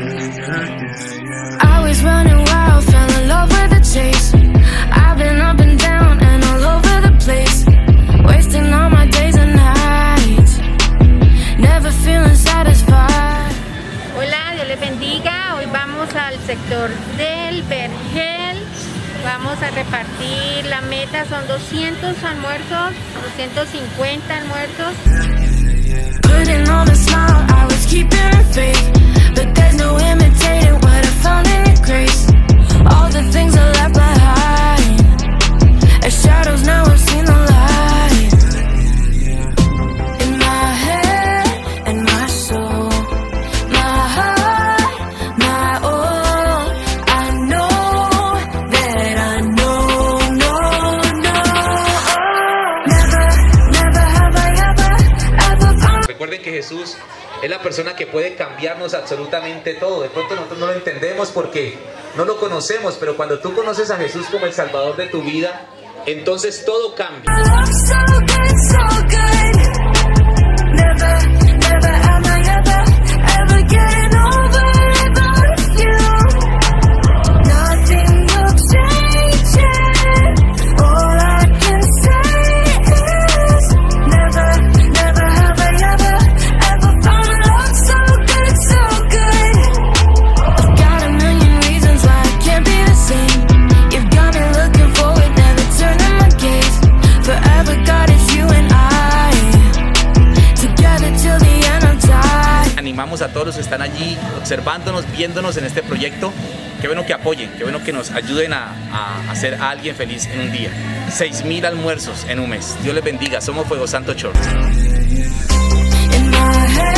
I was running wild, fell in love with the chase. I've been up and down and all over the place. Wasting all my days and nights. Never feeling satisfied. Hola, Dios les bendiga. Hoy vamos al sector del Vergel. Vamos a repartir, la meta son 200 almuerzos, 250 almuerzos. Putting on a smile, I was keeping Recuerden que Jesús es la persona que puede cambiarnos absolutamente todo. De pronto nosotros no lo entendemos porque no lo conocemos, pero cuando tú conoces a Jesús como el Salvador de tu vida, entonces todo cambia. A todos los que están allí observándonos, viéndonos en este proyecto. Qué bueno que apoyen, qué bueno que nos ayuden a, hacer a alguien feliz en un día. 6.000 almuerzos en un mes. Dios les bendiga. Somos Fuego Santo head.